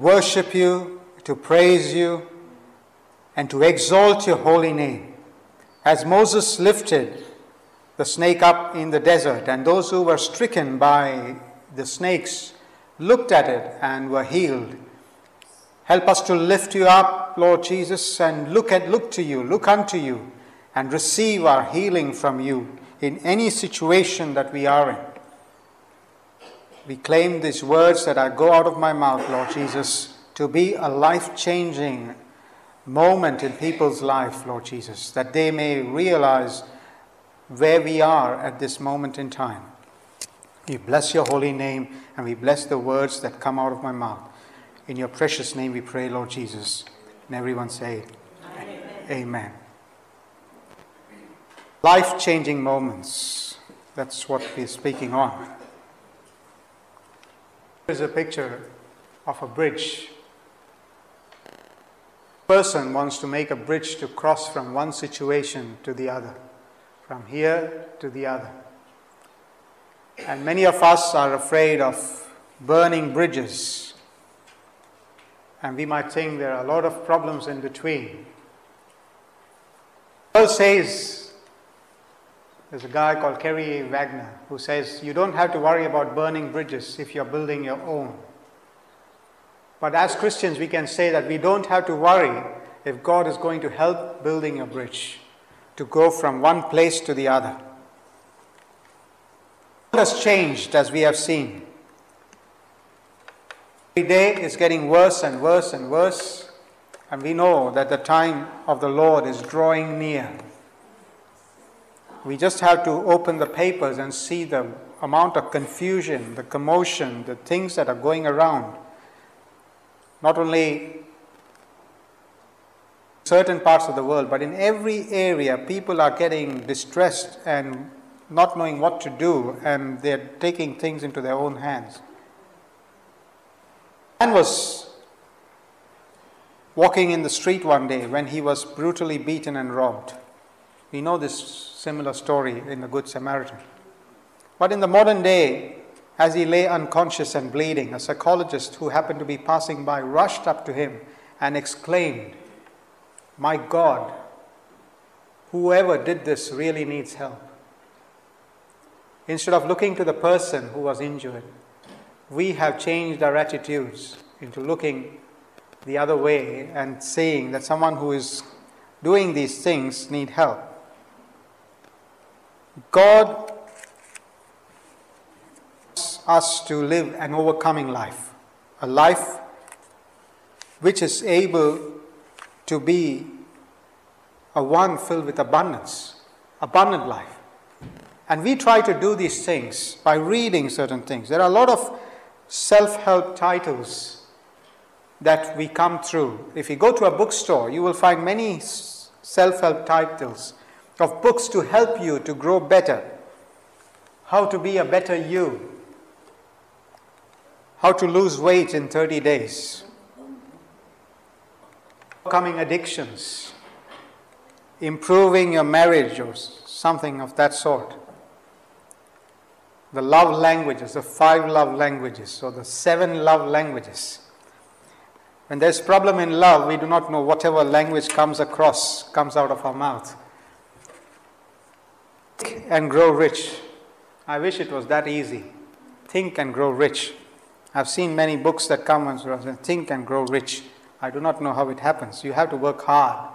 worship you, to praise you, and to exalt your holy name. As Moses lifted the snake up in the desert, and those who were stricken by the snakes looked at it and were healed. Help us to lift you up, Lord Jesus, and look at look to you, look unto you, and receive our healing from you in any situation that we are in. We claim these words that I go out of my mouth, Lord Jesus, to be a life changing moment in people's life, Lord Jesus, that they may realize where we are at this moment in time. We bless your holy name and we bless the words that come out of my mouth. In your precious name we pray, Lord Jesus. And everyone say, Amen. Amen. Life changing moments. That's what we're speaking on. Here's a picture of a bridge. A Person wants to make a bridge to cross from one situation to the other, from here to the other. And many of us are afraid of burning bridges. And we might think there are a lot of problems in between. Paul says, there's a guy called Kerry Wagner who says, you don't have to worry about burning bridges if you're building your own. But as Christians, we can say that we don't have to worry if God is going to help building a bridge to go from one place to the other has changed as we have seen. Every day is getting worse and worse and worse, and we know that the time of the Lord is drawing near. We just have to open the papers and see the amount of confusion, the commotion, the things that are going around. Not only certain parts of the world, but in every area, people are getting distressed and not knowing what to do, and they're taking things into their own hands. Man was walking in the street one day when he was brutally beaten and robbed. We know this similar story in the Good Samaritan. But in the modern day, as he lay unconscious and bleeding, a psychologist who happened to be passing by rushed up to him and exclaimed, My God, whoever did this really needs help. Instead of looking to the person who was injured, we have changed our attitudes into looking the other way and saying that someone who is doing these things need help. God wants us to live an overcoming life, a life which is able to be a one filled with abundance, abundant life. And we try to do these things by reading certain things. There are a lot of self help titles that we come through. If you go to a bookstore, you will find many self help titles of books to help you to grow better, how to be a better you, how to lose weight in 30 days, overcoming addictions, improving your marriage, or something of that sort. The love languages, the five love languages, or the seven love languages. When there's problem in love, we do not know whatever language comes across, comes out of our mouth. Think and grow rich. I wish it was that easy. Think and grow rich. I've seen many books that come and say, think and grow rich. I do not know how it happens. You have to work hard.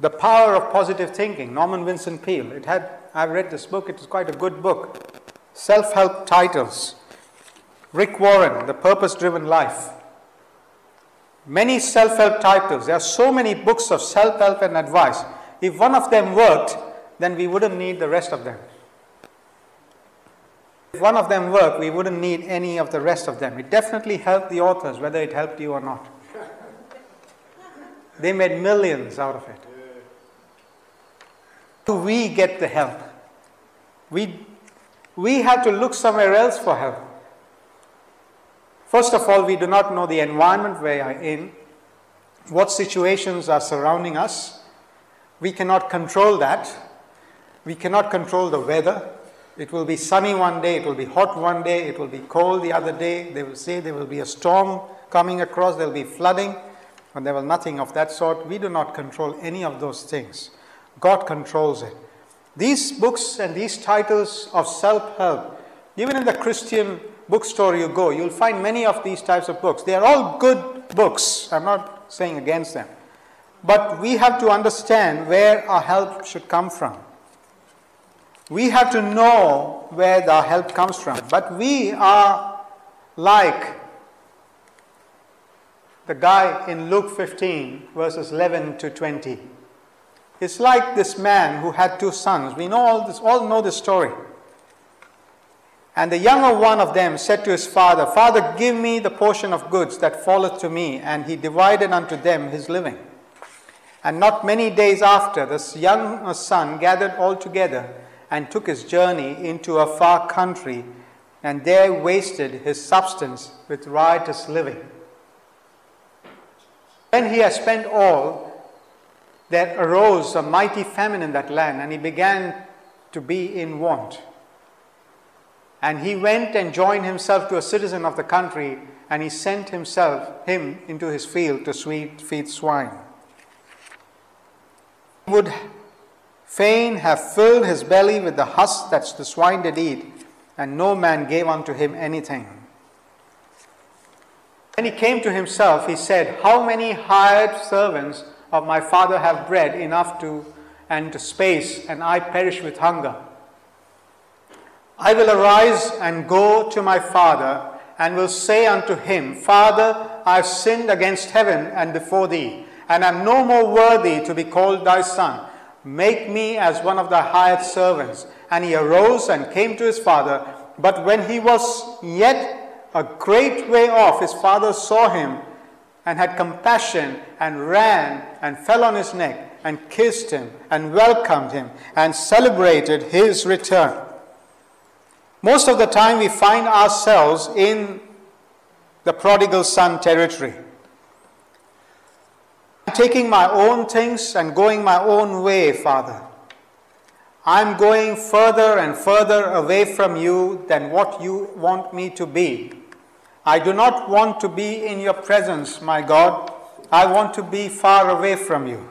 The power of positive thinking, Norman Vincent Peale. It had I've read this book, it is quite a good book. Self help titles. Rick Warren, The Purpose Driven Life. Many self help titles. There are so many books of self help and advice. If one of them worked, then we wouldn't need the rest of them. If one of them worked, we wouldn't need any of the rest of them. It definitely helped the authors, whether it helped you or not. They made millions out of it. Do we get the help? We, we have to look somewhere else for help. First of all, we do not know the environment we are in, what situations are surrounding us. We cannot control that. We cannot control the weather. It will be sunny one day, it will be hot one day, it will be cold the other day. They will say there will be a storm coming across, there will be flooding, and there will nothing of that sort. We do not control any of those things. God controls it. These books and these titles of self help, even in the Christian bookstore you go, you'll find many of these types of books. They are all good books. I'm not saying against them. But we have to understand where our help should come from. We have to know where the help comes from. But we are like the guy in Luke 15, verses 11 to 20. It's like this man who had two sons. We know all this, all know the story. And the younger one of them said to his father, Father, give me the portion of goods that falleth to me. And he divided unto them his living. And not many days after, this young son gathered all together and took his journey into a far country, and there wasted his substance with riotous living. When he had spent all, there arose a mighty famine in that land, and he began to be in want. And he went and joined himself to a citizen of the country, and he sent himself him into his field to feed swine. He would fain have filled his belly with the husk that the swine did eat, and no man gave unto him anything. When he came to himself, he said, How many hired servants of my father have bread enough to and to space, and I perish with hunger? I will arise and go to my father, and will say unto him, Father, I have sinned against heaven and before thee, and am no more worthy to be called thy son. Make me as one of thy hired servants. And he arose and came to his father. But when he was yet a great way off, his father saw him and had compassion and ran and fell on his neck and kissed him and welcomed him and celebrated his return. Most of the time, we find ourselves in the prodigal son territory taking my own things and going my own way, Father. I'm going further and further away from you than what you want me to be. I do not want to be in your presence, my God. I want to be far away from you.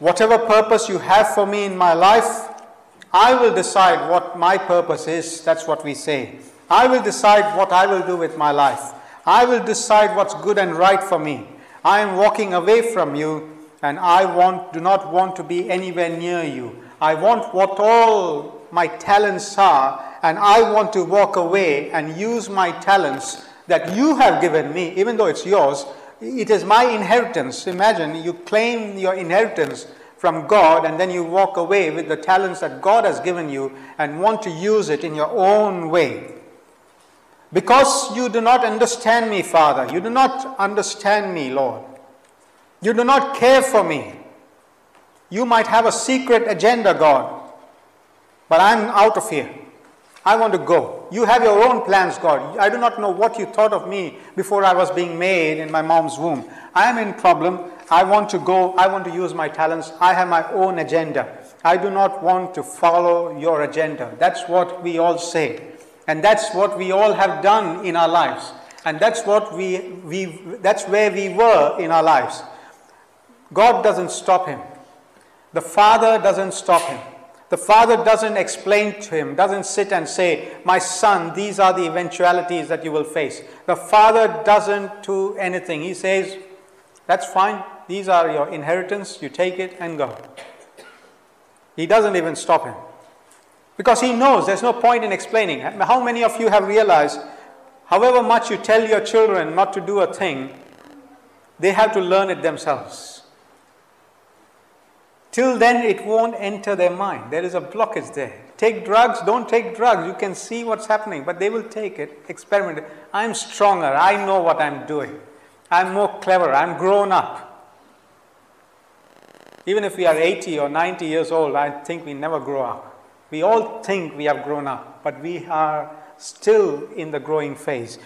Whatever purpose you have for me in my life, I will decide what my purpose is. That's what we say. I will decide what I will do with my life. I will decide what's good and right for me. I am walking away from you and I want, do not want to be anywhere near you. I want what all my talents are and I want to walk away and use my talents that you have given me, even though it's yours. It is my inheritance. Imagine you claim your inheritance from God and then you walk away with the talents that God has given you and want to use it in your own way. Because you do not understand me, Father. You do not understand me, Lord. You do not care for me. You might have a secret agenda, God. But I'm out of here. I want to go. You have your own plans, God. I do not know what you thought of me before I was being made in my mom's womb. I am in problem. I want to go. I want to use my talents. I have my own agenda. I do not want to follow your agenda. That's what we all say. And that's what we all have done in our lives. And that's what we, we that's where we were in our lives. God doesn't stop him. The Father doesn't stop him. The Father doesn't explain to him, doesn't sit and say, My son, these are the eventualities that you will face. The Father doesn't do anything. He says, That's fine. These are your inheritance. You take it and go. He doesn't even stop him. Because he knows there's no point in explaining. How many of you have realized, however much you tell your children not to do a thing, they have to learn it themselves. Till then, it won't enter their mind. There is a blockage there. Take drugs, don't take drugs. You can see what's happening, but they will take it, experiment. I'm stronger. I know what I'm doing. I'm more clever. I'm grown up. Even if we are 80 or 90 years old, I think we never grow up. We all think we have grown up, but we are still in the growing phase.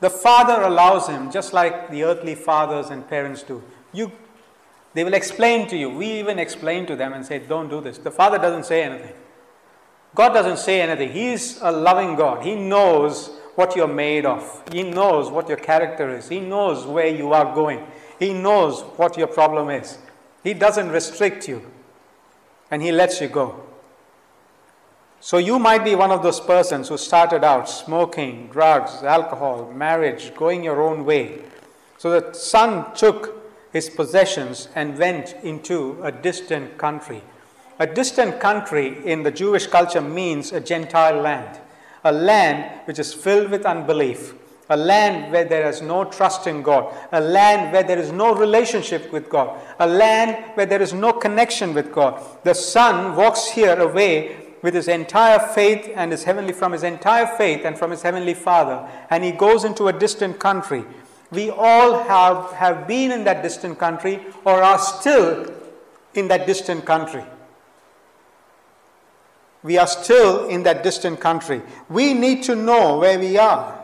The father allows him, just like the earthly fathers and parents do. You, they will explain to you. We even explain to them and say, Don't do this. The father doesn't say anything. God doesn't say anything. He's a loving God. He knows what you're made of, He knows what your character is, He knows where you are going, He knows what your problem is. He doesn't restrict you and He lets you go. So you might be one of those persons who started out smoking, drugs, alcohol, marriage, going your own way. So the son took his possessions and went into a distant country. A distant country in the Jewish culture means a Gentile land, a land which is filled with unbelief, a land where there is no trust in God, a land where there is no relationship with God, a land where there is no connection with God. The son walks here away with his entire faith and his heavenly from his entire faith and from his heavenly father. And he goes into a distant country. We all have, have been in that distant country or are still in that distant country. We are still in that distant country. We need to know where we are.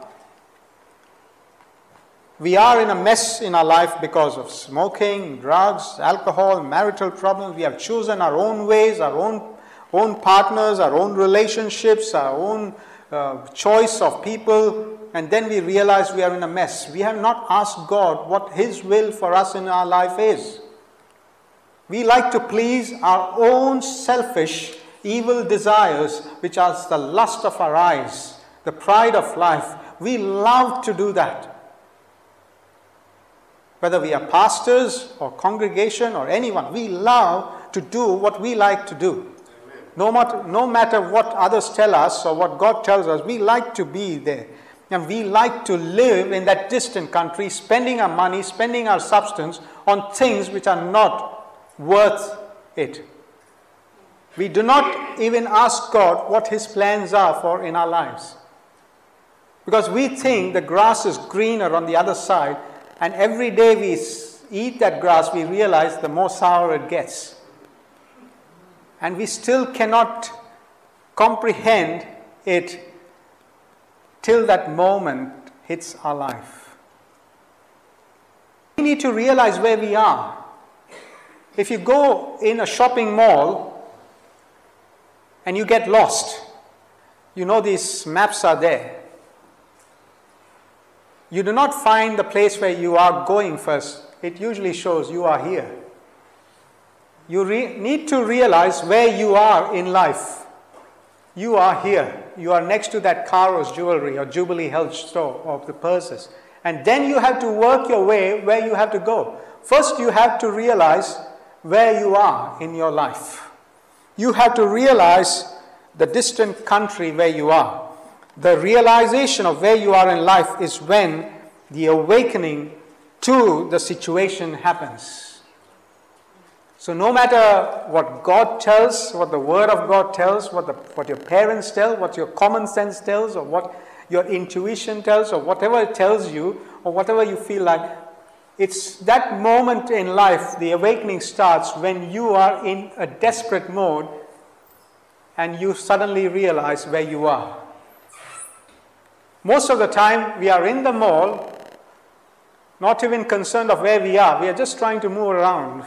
We are in a mess in our life because of smoking, drugs, alcohol, marital problems. We have chosen our own ways, our own own partners, our own relationships, our own uh, choice of people, and then we realize we are in a mess. We have not asked God what His will for us in our life is. We like to please our own selfish, evil desires, which are the lust of our eyes, the pride of life. We love to do that. Whether we are pastors or congregation or anyone, we love to do what we like to do. No matter, no matter what others tell us or what God tells us, we like to be there. And we like to live in that distant country, spending our money, spending our substance on things which are not worth it. We do not even ask God what His plans are for in our lives. Because we think the grass is greener on the other side, and every day we eat that grass, we realize the more sour it gets and we still cannot comprehend it till that moment hits our life. We need to realize where we are. If you go in a shopping mall and you get lost, you know these maps are there. You do not find the place where you are going first. It usually shows you are here you need to realize where you are in life. You are here. You are next to that Kairos jewelry or Jubilee Health store of the purses. And then you have to work your way where you have to go. First, you have to realize where you are in your life. You have to realize the distant country where you are. The realization of where you are in life is when the awakening to the situation happens. So, no matter what God tells, what the Word of God tells, what, the, what your parents tell, what your common sense tells, or what your intuition tells, or whatever it tells you, or whatever you feel like, it's that moment in life, the awakening starts when you are in a desperate mode and you suddenly realize where you are. Most of the time, we are in the mall, not even concerned of where we are, we are just trying to move around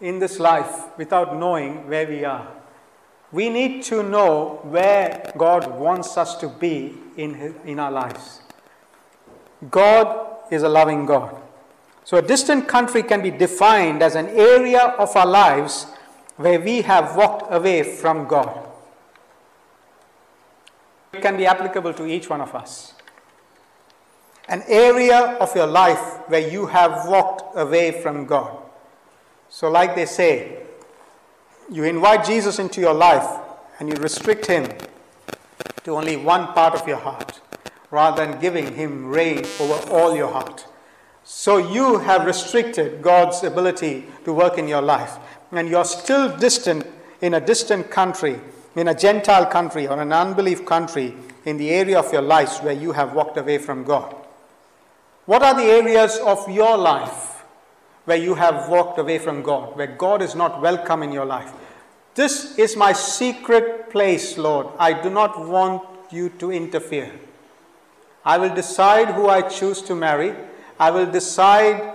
in this life without knowing where we are. We need to know where God wants us to be in, his, in our lives. God is a loving God. So, a distant country can be defined as an area of our lives where we have walked away from God. It can be applicable to each one of us. An area of your life where you have walked away from God. So, like they say, you invite Jesus into your life and you restrict him to only one part of your heart rather than giving him reign over all your heart. So, you have restricted God's ability to work in your life, and you're still distant in a distant country, in a Gentile country or an unbelief country, in the area of your lives where you have walked away from God. What are the areas of your life where you have walked away from God, where God is not welcome in your life. This is my secret place, Lord. I do not want you to interfere. I will decide who I choose to marry. I will decide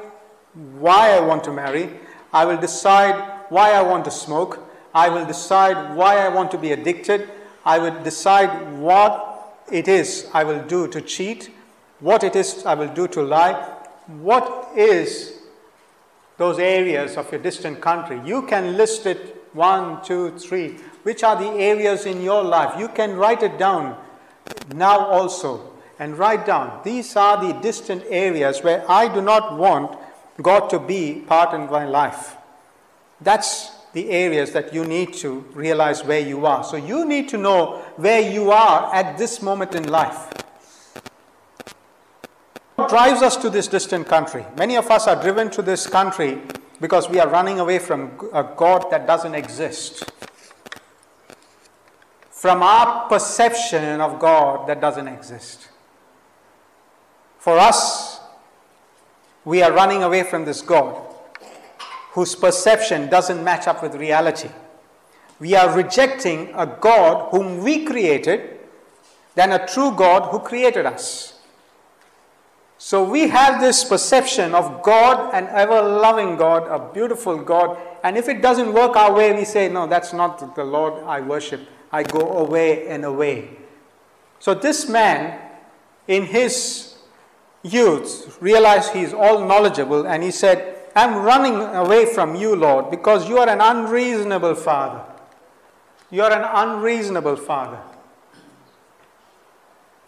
why I want to marry. I will decide why I want to smoke. I will decide why I want to be addicted. I will decide what it is I will do to cheat, what it is I will do to lie, what is those areas of your distant country. You can list it one, two, three. Which are the areas in your life? You can write it down now also and write down. These are the distant areas where I do not want God to be part of my life. That's the areas that you need to realize where you are. So you need to know where you are at this moment in life. Drives us to this distant country? Many of us are driven to this country because we are running away from a God that doesn't exist. From our perception of God that doesn't exist. For us, we are running away from this God whose perception doesn't match up with reality. We are rejecting a God whom we created than a true God who created us. So we have this perception of God, an ever loving God, a beautiful God, and if it doesn't work our way, we say, No, that's not the Lord I worship. I go away and away. So this man, in his youth, realized he is all knowledgeable and he said, I'm running away from you, Lord, because you are an unreasonable father. You are an unreasonable father.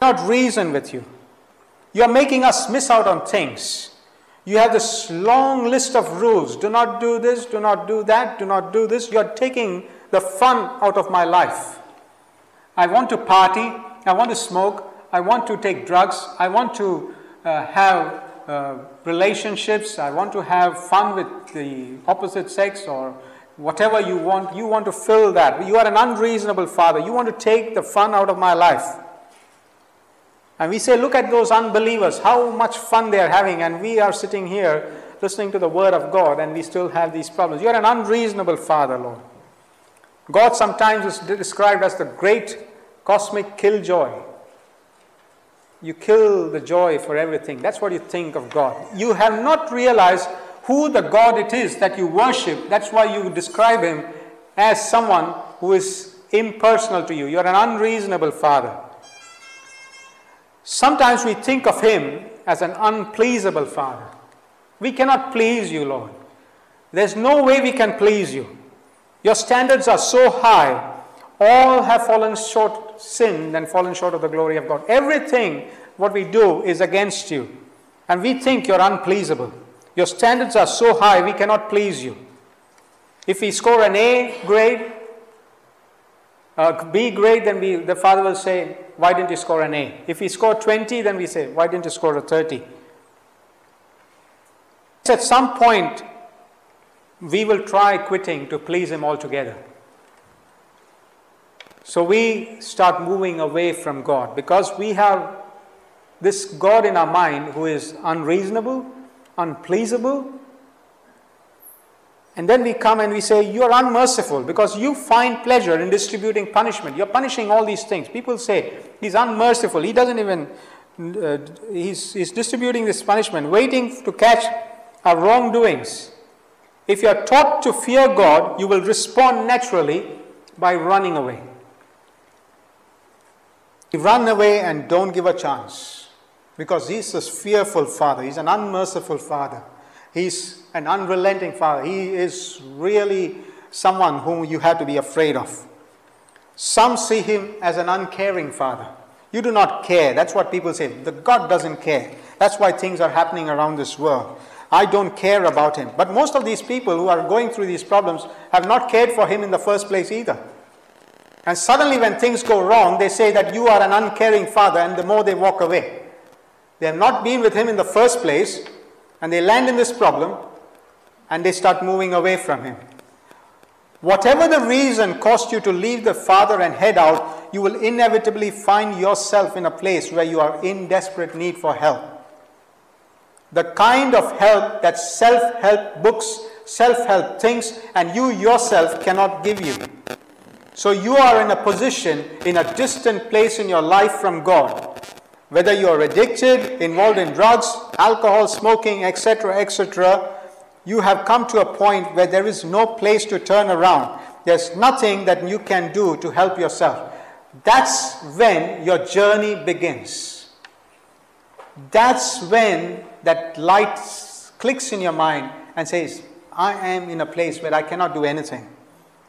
Not reason with you. You are making us miss out on things. You have this long list of rules. Do not do this, do not do that, do not do this. You are taking the fun out of my life. I want to party, I want to smoke, I want to take drugs, I want to uh, have uh, relationships, I want to have fun with the opposite sex or whatever you want, you want to fill that. You are an unreasonable father. You want to take the fun out of my life. And we say, look at those unbelievers, how much fun they are having, and we are sitting here listening to the word of God, and we still have these problems. You are an unreasonable father, Lord. God sometimes is described as the great cosmic killjoy. You kill the joy for everything. That's what you think of God. You have not realized who the God it is that you worship. That's why you describe him as someone who is impersonal to you. You're an unreasonable father. Sometimes we think of him as an unpleasable father. We cannot please you, Lord. There's no way we can please you. Your standards are so high. All have fallen short, sinned, and fallen short of the glory of God. Everything what we do is against you. And we think you're unpleasable. Your standards are so high, we cannot please you. If we score an A grade, Uh, a B grade, then we, the father will say, Why didn't you score an A? If he scored 20, then we say, Why didn't you score a 30? At some point, we will try quitting to please him altogether. So we start moving away from God because we have this God in our mind who is unreasonable, unpleasable. And then we come and we say, You're unmerciful because you find pleasure in distributing punishment. You're punishing all these things. People say, He's unmerciful. He doesn't even, uh, he's, he's distributing this punishment, waiting to catch our wrongdoings. If you are taught to fear God, you will respond naturally by running away. You run away and don't give a chance because he's a fearful father, he's an unmerciful father, he's an unrelenting father, he is really someone whom you have to be afraid of. Some see him as an uncaring father. You do not care. That's what people say. The God doesn't care. That's why things are happening around this world. I don't care about him. But most of these people who are going through these problems have not cared for him in the first place either. And suddenly, when things go wrong, they say that you are an uncaring father, and the more they walk away. They have not been with him in the first place, and they land in this problem, and they start moving away from him. Whatever the reason caused you to leave the Father and head out, you will inevitably find yourself in a place where you are in desperate need for help. The kind of help that self help books, self help things, and you yourself cannot give you. So you are in a position, in a distant place in your life from God. Whether you are addicted, involved in drugs, alcohol, smoking, etc., etc., you have come to a point where there is no place to turn around. There's nothing that you can do to help yourself. that's when your journey begins. That's when that light clicks in your mind and says, I am in a place where I cannot do anything.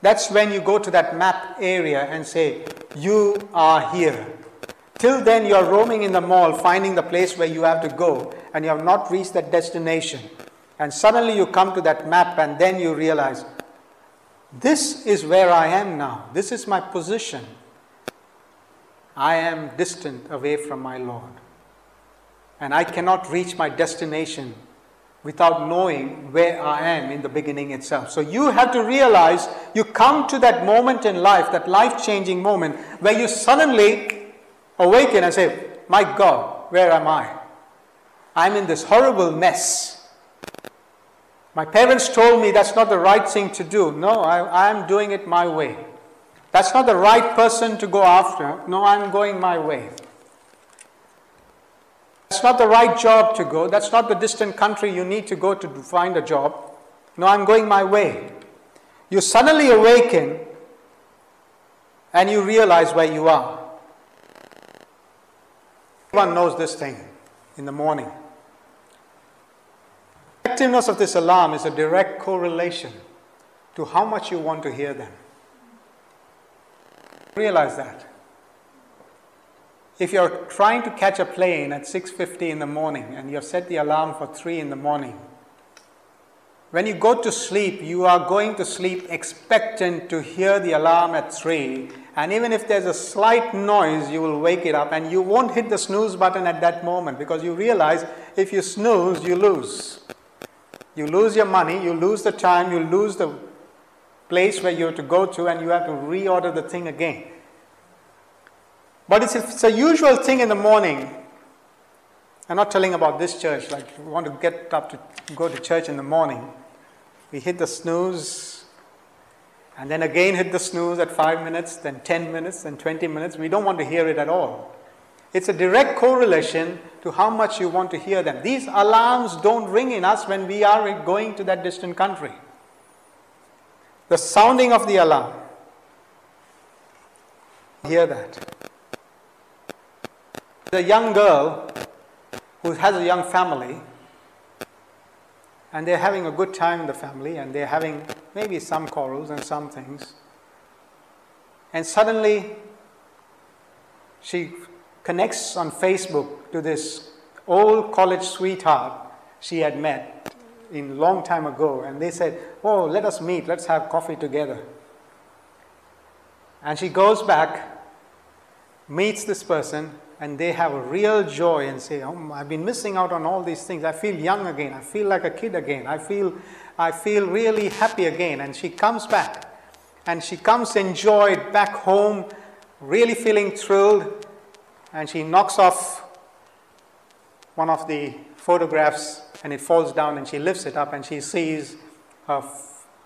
That's when you go to that map area and say, You are here. Till then, you are roaming in the mall, finding the place where you have to go, and you have not reached that destination. And suddenly you come to that map, and then you realize, This is where I am now. This is my position. I am distant away from my Lord. And I cannot reach my destination without knowing where I am in the beginning itself. So you have to realize you come to that moment in life, that life changing moment, where you suddenly awaken and say, My God, where am I? I'm in this horrible mess. My parents told me that's not the right thing to do. No, I, am doing it my way. That's not the right person to go after. No, I'm going my way. That's not the right job to go. That's not the distant country you need to go to find a job. No, I'm going my way. You suddenly awaken and you realize where you are. Everyone knows this thing in the morning. The effectiveness of this alarm is a direct correlation to how much you want to hear them. Realize that. If you're trying to catch a plane at 6:50 in the morning and you've set the alarm for 3 in the morning, when you go to sleep, you are going to sleep expectant to hear the alarm at 3. And even if there's a slight noise, you will wake it up and you won't hit the snooze button at that moment because you realize if you snooze, you lose. You lose your money, you lose the time, you lose the place where you have to go to, and you have to reorder the thing again. But it's, it's a usual thing in the morning. I'm not telling about this church, like we want to get up to go to church in the morning. We hit the snooze, and then again hit the snooze at five minutes, then 10 minutes, then 20 minutes. We don't want to hear it at all. It's a direct correlation to how much you want to hear them. These alarms don't ring in us when we are going to that distant country. The sounding of the alarm. Hear that a young girl who has a young family and they're having a good time in the family and they're having maybe some quarrels and some things. And suddenly she connects on Facebook to this old college sweetheart she had met in long time ago and they said, "Oh, let us meet, let's have coffee together." And she goes back meets this person and they have a real joy and say, oh, I've been missing out on all these things. I feel young again. I feel like a kid again. I feel, I feel really happy again. And she comes back and she comes enjoyed back home, really feeling thrilled. And she knocks off one of the photographs and it falls down and she lifts it up and she sees her,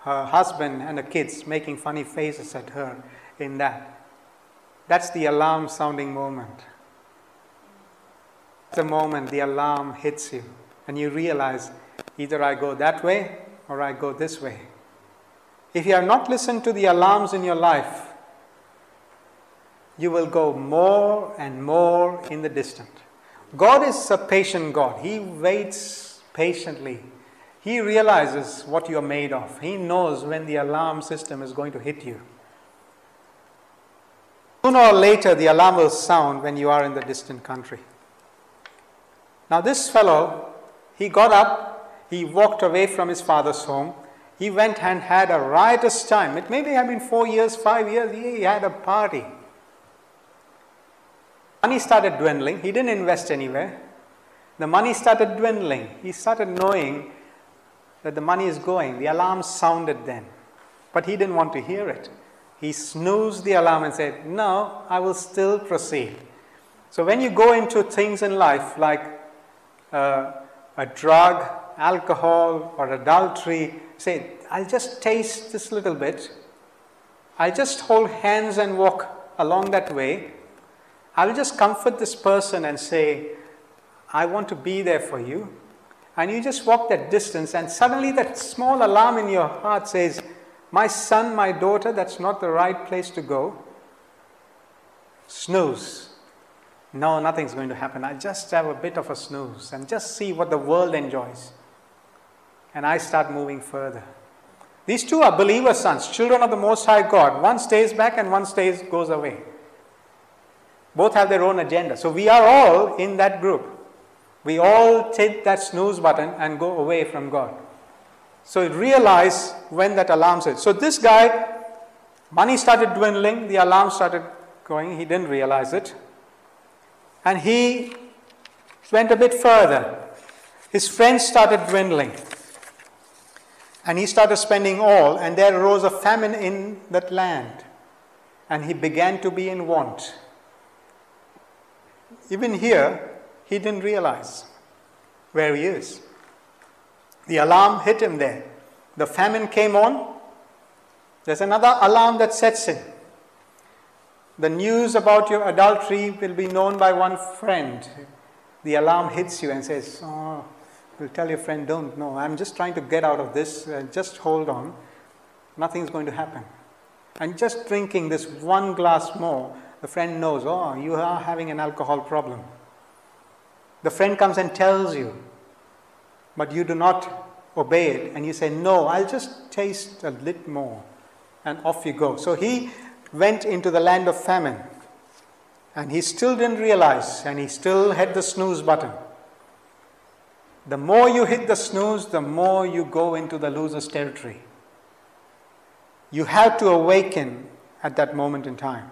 her husband and the kids making funny faces at her in that. That's the alarm sounding moment the moment the alarm hits you and you realize either I go that way or I go this way. If you have not listened to the alarms in your life, you will go more and more in the distant. God is a patient God. He waits patiently. He realizes what you're made of. He knows when the alarm system is going to hit you. Sooner or later, the alarm will sound when you are in the distant country. Now, this fellow, he got up, he walked away from his father's home, he went and had a riotous time. It maybe have been four years, five years, he had a party. Money started dwindling, he didn't invest anywhere. The money started dwindling. He started knowing that the money is going. The alarm sounded then, but he didn't want to hear it. He snoozed the alarm and said, No, I will still proceed. So, when you go into things in life like uh, a drug, alcohol, or adultery, say, I'll just taste this little bit. I'll just hold hands and walk along that way. I'll just comfort this person and say, I want to be there for you. And you just walk that distance, and suddenly that small alarm in your heart says, My son, my daughter, that's not the right place to go. snooze. No, nothing's going to happen. I just have a bit of a snooze and just see what the world enjoys. And I start moving further. These two are believer sons, children of the Most High God. One stays back and one stays goes away. Both have their own agenda. So we are all in that group. We all take that snooze button and go away from God. So realize when that alarm said. So this guy, money started dwindling, the alarm started going, he didn't realize it. And he went a bit further. His friends started dwindling. And he started spending all, and there arose a famine in that land. And he began to be in want. Even here, he didn't realize where he is. The alarm hit him there. The famine came on. There's another alarm that sets in. The news about your adultery will be known by one friend. The alarm hits you and says, Oh, will tell your friend, Don't know. I'm just trying to get out of this. Uh, just hold on. Nothing's going to happen. And just drinking this one glass more, the friend knows, Oh, you are having an alcohol problem. The friend comes and tells you, but you do not obey it, and you say, No, I'll just taste a little more, and off you go. So he went into the land of famine. And he still didn't realize, and he still had the snooze button. The more you hit the snooze, the more you go into the loser's territory. You have to awaken at that moment in time.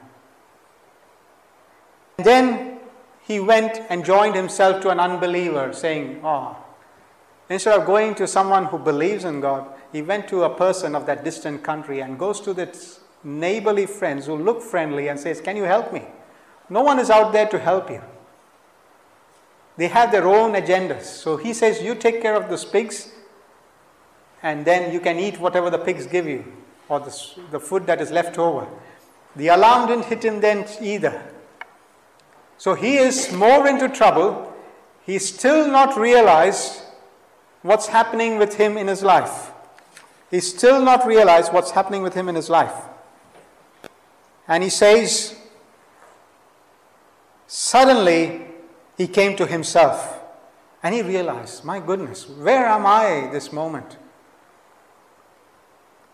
And then he went and joined himself to an unbeliever, saying, Oh, instead of going to someone who believes in God, he went to a person of that distant country and goes to this neighborly friends who look friendly and says, Can you help me? No one is out there to help you. They have their own agendas. So he says, You take care of those pigs, and then you can eat whatever the pigs give you, or the, the food that is left over. The alarm didn't hit him then either. So he is more into trouble. He's still not realized what's happening with him in his life. He's still not realized what's happening with him in his life. And he says, Suddenly he came to himself and he realized, My goodness, where am I this moment?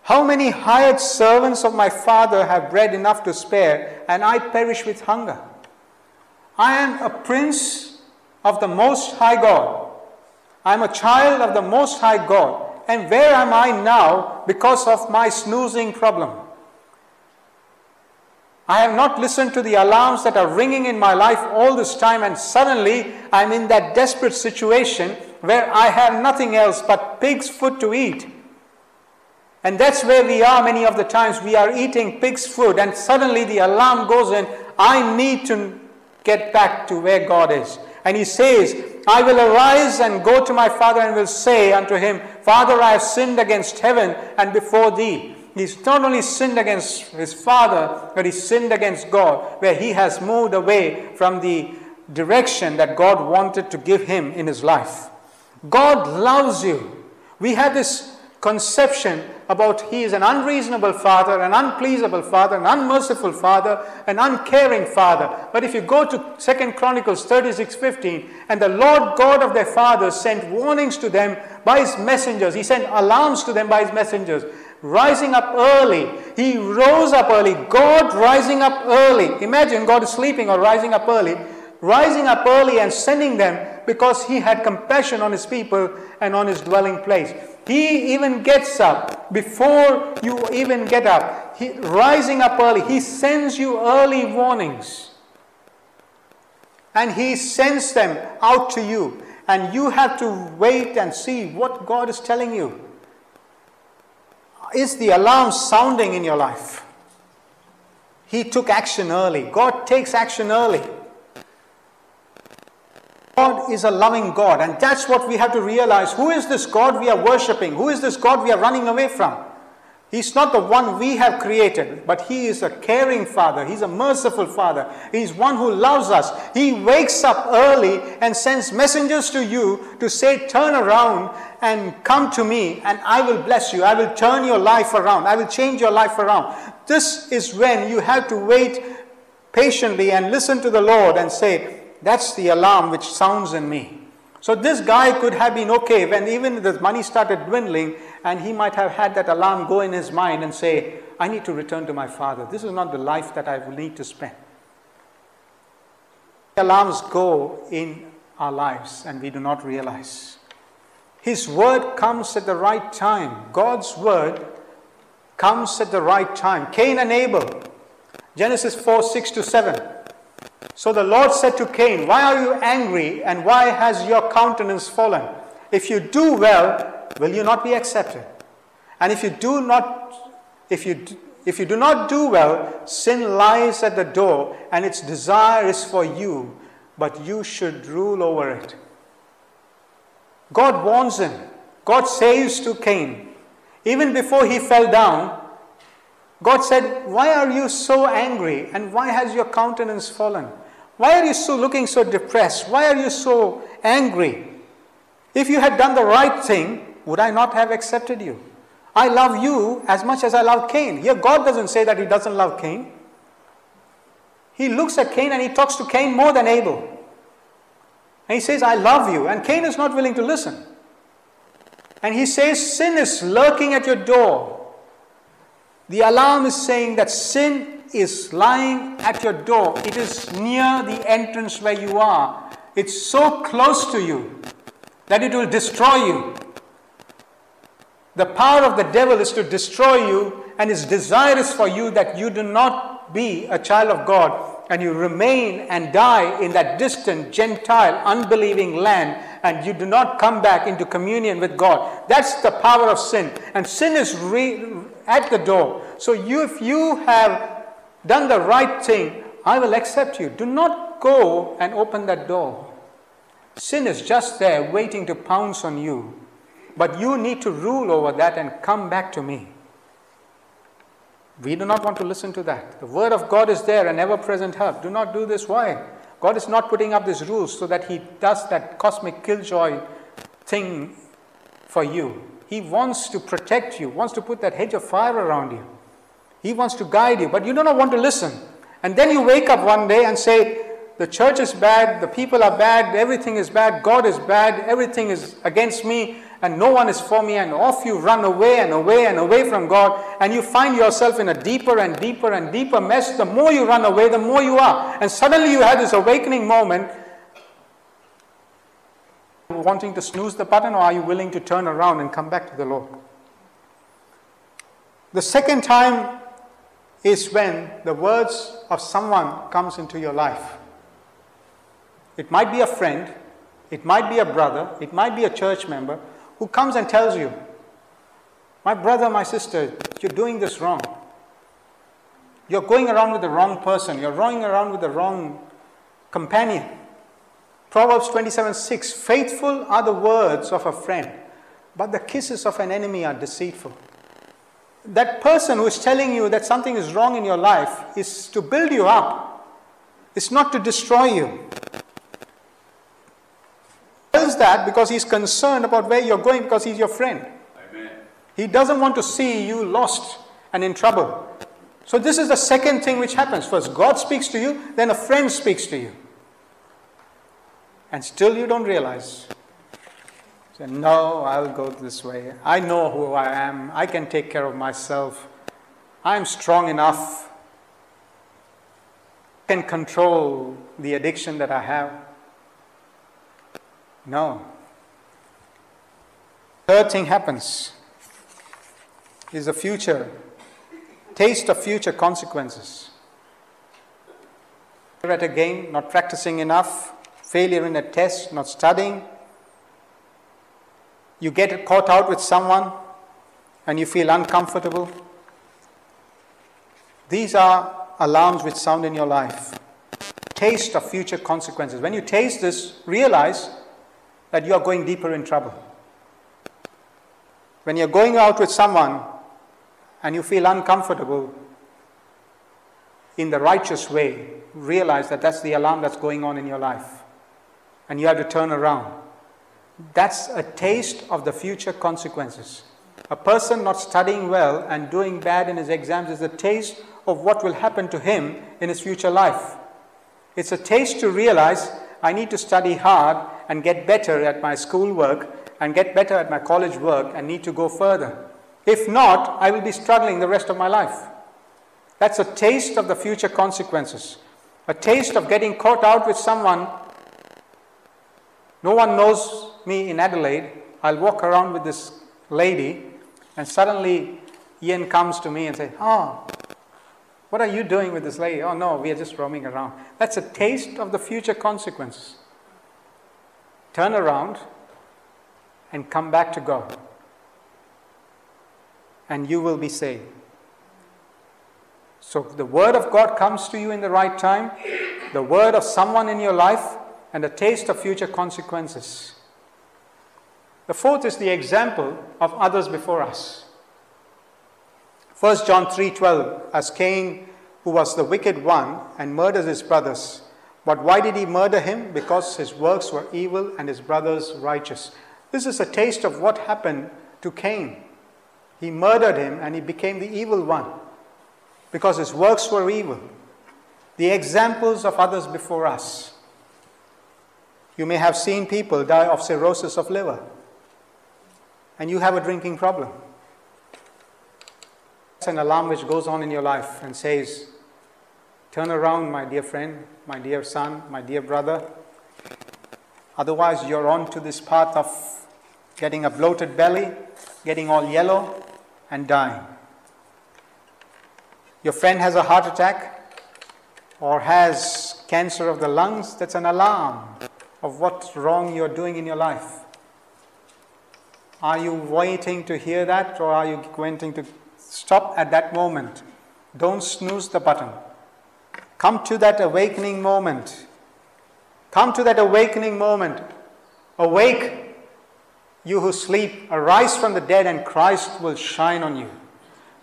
How many hired servants of my father have bread enough to spare, and I perish with hunger? I am a prince of the Most High God. I am a child of the Most High God. And where am I now because of my snoozing problem? I have not listened to the alarms that are ringing in my life all this time, and suddenly I'm in that desperate situation where I have nothing else but pig's food to eat. And that's where we are many of the times. We are eating pig's food, and suddenly the alarm goes in. I need to get back to where God is. And he says, I will arise and go to my father and will say unto him, Father, I have sinned against heaven and before thee. He's not only sinned against his father, but he sinned against God, where he has moved away from the direction that God wanted to give him in his life. God loves you. We have this conception about he is an unreasonable father, an unpleasable father, an unmerciful father, an uncaring father. But if you go to Second Chronicles 36 15, and the Lord God of their fathers sent warnings to them by his messengers, he sent alarms to them by his messengers rising up early. He rose up early. God rising up early. Imagine God is sleeping or rising up early, rising up early and sending them because he had compassion on his people and on his dwelling place. He even gets up before you even get up. He, rising up early, he sends you early warnings. And he sends them out to you. And you have to wait and see what God is telling you. Is the alarm sounding in your life? He took action early. God takes action early. God is a loving God, and that's what we have to realize. Who is this God we are worshiping? Who is this God we are running away from? He's not the one we have created, but He is a caring Father. He's a merciful Father. He's one who loves us. He wakes up early and sends messengers to you to say, Turn around and come to me, and I will bless you. I will turn your life around. I will change your life around. This is when you have to wait patiently and listen to the Lord and say, That's the alarm which sounds in me. So this guy could have been okay when even the money started dwindling, and he might have had that alarm go in his mind and say, I need to return to my father. This is not the life that I need to spend. Alarms go in our lives, and we do not realize. His word comes at the right time. God's word comes at the right time. Cain and Abel, Genesis 4 6 to 7. So the Lord said to Cain, Why are you angry and why has your countenance fallen? If you do well, will you not be accepted? And if you do not, if you, if you do not do well, sin lies at the door and its desire is for you, but you should rule over it. God warns him. God says to Cain, even before he fell down, God said, Why are you so angry and why has your countenance fallen? Why are you so looking so depressed? Why are you so angry? If you had done the right thing, would I not have accepted you? I love you as much as I love Cain. Here, God doesn't say that He doesn't love Cain. He looks at Cain and he talks to Cain more than Abel. And he says, I love you. And Cain is not willing to listen. And he says, Sin is lurking at your door. The alarm is saying that sin is lying at your door. It is near the entrance where you are. It's so close to you that it will destroy you. The power of the devil is to destroy you, and his desire is for you that you do not be a child of God and you remain and die in that distant, Gentile, unbelieving land, and you do not come back into communion with God. That's the power of sin. And sin is re- at the door. So you, if you have done the right thing, I will accept you. Do not go and open that door. Sin is just there waiting to pounce on you. But you need to rule over that and come back to me. We do not want to listen to that. The word of God is there, an ever present help. Do not do this. Why? God is not putting up these rules so that He does that cosmic killjoy thing for you. He wants to protect you, wants to put that hedge of fire around you. He wants to guide you, but you do not want to listen. And then you wake up one day and say, The church is bad, the people are bad, everything is bad, God is bad, everything is against me, and no one is for me, and off you run away and away and away from God, and you find yourself in a deeper and deeper and deeper mess. The more you run away, the more you are. And suddenly you have this awakening moment wanting to snooze the button, or are you willing to turn around and come back to the Lord? The second time is when the words of someone comes into your life. It might be a friend, it might be a brother, it might be a church member who comes and tells you, My brother, my sister, you're doing this wrong. You're going around with the wrong person, you're running around with the wrong companion. Proverbs 27 6 Faithful are the words of a friend, but the kisses of an enemy are deceitful that person who is telling you that something is wrong in your life is to build you up, it's not to destroy you. He does that because he's concerned about where you're going because he's your friend. Amen. He doesn't want to see you lost and in trouble. So, this is the second thing which happens. First, God speaks to you, then a friend speaks to you. And still you don't realize no, I'll go this way. I know who I am. I can take care of myself. I'm strong enough. I can control the addiction that I have. No. Third thing happens is the future, taste of future consequences. At a game, not practicing enough, failure in a test, not studying, you get caught out with someone and you feel uncomfortable. These are alarms which sound in your life. Taste of future consequences. When you taste this, realize that you are going deeper in trouble. When you're going out with someone and you feel uncomfortable in the righteous way, realize that that's the alarm that's going on in your life. And you have to turn around. That's a taste of the future consequences. A person not studying well and doing bad in his exams is a taste of what will happen to him in his future life. It's a taste to realize I need to study hard and get better at my schoolwork and get better at my college work and need to go further. If not, I will be struggling the rest of my life. That's a taste of the future consequences, a taste of getting caught out with someone. No one knows me in Adelaide. I'll walk around with this lady, and suddenly Ian comes to me and says, Oh, ah, what are you doing with this lady? Oh, no, we are just roaming around. That's a taste of the future consequences. Turn around and come back to God, and you will be saved. So, the word of God comes to you in the right time, the word of someone in your life, and a taste of future consequences. The fourth is the example of others before us. 1 John 3:12 as Cain who was the wicked one and murdered his brothers but why did he murder him? Because his works were evil and his brothers righteous. This is a taste of what happened to Cain. He murdered him and he became the evil one because his works were evil. The examples of others before us you may have seen people die of cirrhosis of liver and you have a drinking problem It's an alarm which goes on in your life and says, Turn around, my dear friend, my dear son, my dear brother. Otherwise, you're on to this path of getting a bloated belly, getting all yellow, and dying. Your friend has a heart attack or has cancer of the lungs, that's an alarm of what's wrong you're doing in your life. Are you waiting to hear that or are you waiting to Stop at that moment. Don't snooze the button. Come to that awakening moment. Come to that awakening moment. Awake, you who sleep, arise from the dead, and Christ will shine on you.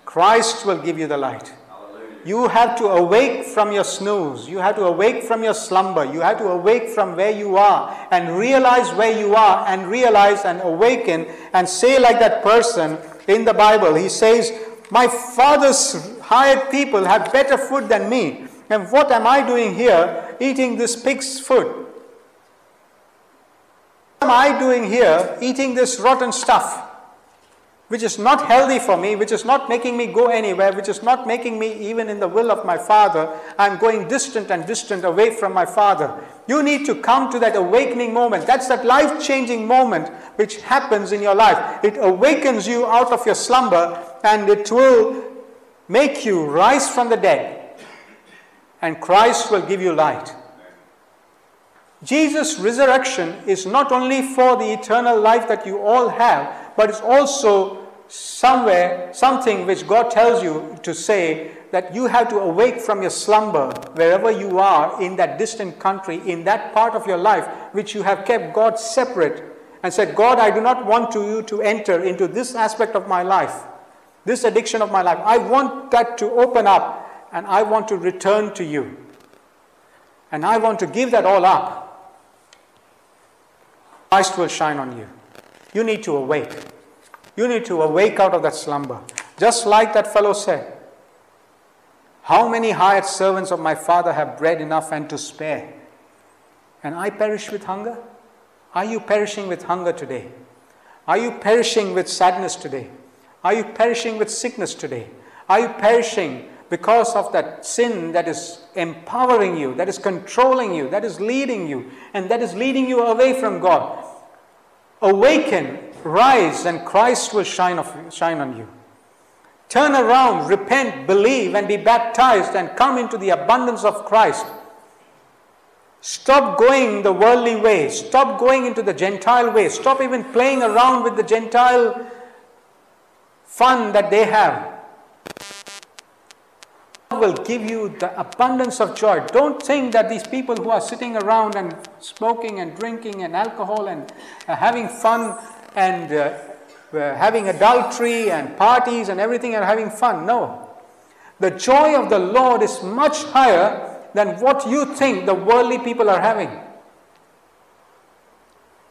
Christ will give you the light. You have to awake from your snooze. You have to awake from your slumber. You have to awake from where you are and realize where you are and realize and awaken and say, like that person in the Bible, he says, my father's hired people have better food than me. And what am I doing here eating this pig's food? What am I doing here eating this rotten stuff? Which is not healthy for me, which is not making me go anywhere, which is not making me even in the will of my Father. I'm going distant and distant away from my Father. You need to come to that awakening moment. That's that life changing moment which happens in your life. It awakens you out of your slumber and it will make you rise from the dead, and Christ will give you light. Jesus' resurrection is not only for the eternal life that you all have, but it's also somewhere, something which God tells you to say that you have to awake from your slumber wherever you are in that distant country, in that part of your life which you have kept God separate and said, God, I do not want you to enter into this aspect of my life this addiction of my life. I want that to open up and I want to return to you. And I want to give that all up. Christ will shine on you. You need to awake. You need to awake out of that slumber. Just like that fellow said. How many hired servants of my father have bread enough and to spare? And I perish with hunger? Are you perishing with hunger today? Are you perishing with sadness today? Are you perishing with sickness today? Are you perishing because of that sin that is empowering you, that is controlling you, that is leading you, and that is leading you away from God? Awaken, rise, and Christ will shine, off, shine on you. Turn around, repent, believe, and be baptized, and come into the abundance of Christ. Stop going the worldly way. Stop going into the Gentile way. Stop even playing around with the Gentile fun that they have. Will give you the abundance of joy. Don't think that these people who are sitting around and smoking and drinking and alcohol and uh, having fun and uh, uh, having adultery and parties and everything are having fun. No. The joy of the Lord is much higher than what you think the worldly people are having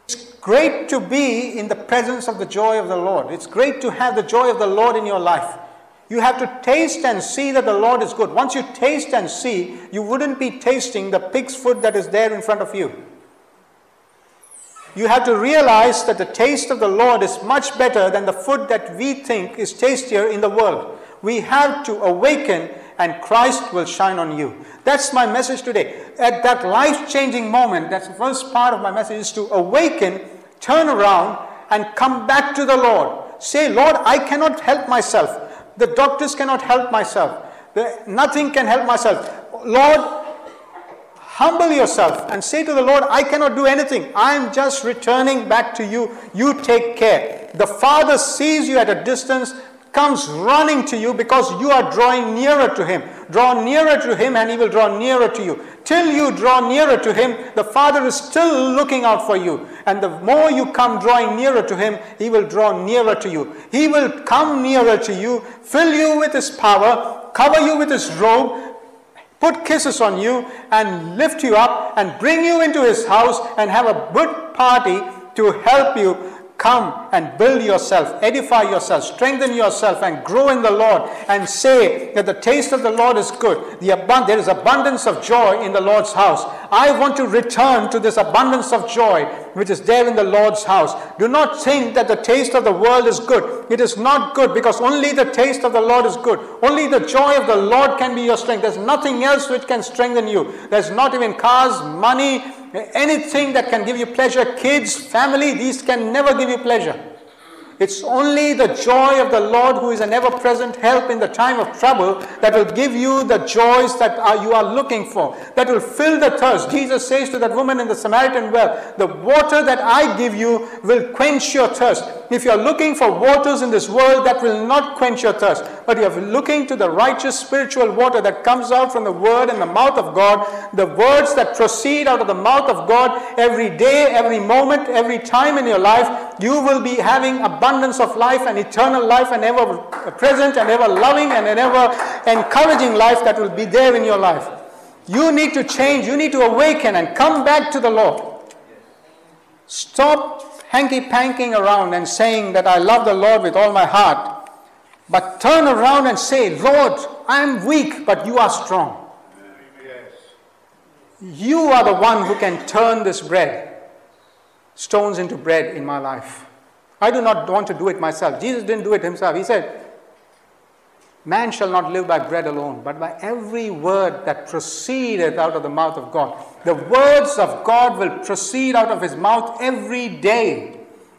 It's great to be in the presence of the joy of the Lord. It's great to have the joy of the Lord in your life. You have to taste and see that the Lord is good. Once you taste and see, you wouldn't be tasting the pig's foot that is there in front of you. You have to realize that the taste of the Lord is much better than the food that we think is tastier in the world. We have to awaken and Christ will shine on you. That's my message today. At that life changing moment, that's the first part of my message is to awaken, turn around, and come back to the Lord. Say, Lord, I cannot help myself. The doctors cannot help myself. The, nothing can help myself. Lord, humble yourself and say to the Lord, I cannot do anything. I am just returning back to you. You take care. The Father sees you at a distance comes running to you because you are drawing nearer to Him. Draw nearer to Him and He will draw nearer to you. Till you draw nearer to Him, the Father is still looking out for you. And the more you come drawing nearer to Him, He will draw nearer to you. He will come nearer to you, fill you with His power, cover you with His robe, put kisses on you, and lift you up, and bring you into His house, and have a good party to help you Come and build yourself, edify yourself, strengthen yourself, and grow in the Lord, and say that the taste of the Lord is good. The abund- there is abundance of joy in the Lord's house. I want to return to this abundance of joy which is there in the Lord's house. Do not think that the taste of the world is good. It is not good because only the taste of the Lord is good. Only the joy of the Lord can be your strength. There's nothing else which can strengthen you. There's not even cars, money, anything that can give you pleasure. Kids, family, these can never give you pleasure. It's only the joy of the Lord who is an ever present help in the time of trouble that will give you the joys that are, you are looking for, that will fill the thirst. Jesus says to that woman in the Samaritan well, The water that I give you will quench your thirst. If you're looking for waters in this world, that will not quench your thirst. But you're looking to the righteous spiritual water that comes out from the word and the mouth of God, the words that proceed out of the mouth of God every day, every moment, every time in your life, you will be having abundance of life and eternal life and ever present and ever loving and an ever encouraging life that will be there in your life. You need to change, you need to awaken and come back to the Lord. Stop hanky panking around and saying that I love the Lord with all my heart, but turn around and say, Lord, I am weak, but you are strong. You are the one who can turn this bread, stones into bread in my life. I do not want to do it myself. Jesus didn't do it himself. He said, Man shall not live by bread alone, but by every word that proceedeth out of the mouth of God. The words of God will proceed out of his mouth every day.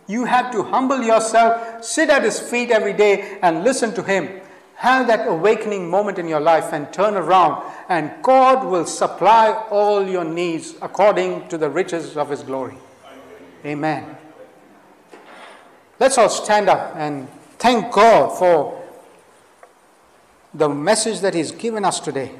You have to humble yourself, sit at his feet every day, and listen to him. Have that awakening moment in your life and turn around, and God will supply all your needs according to the riches of his glory. Amen. Let's all stand up and thank God for the message that He's given us today.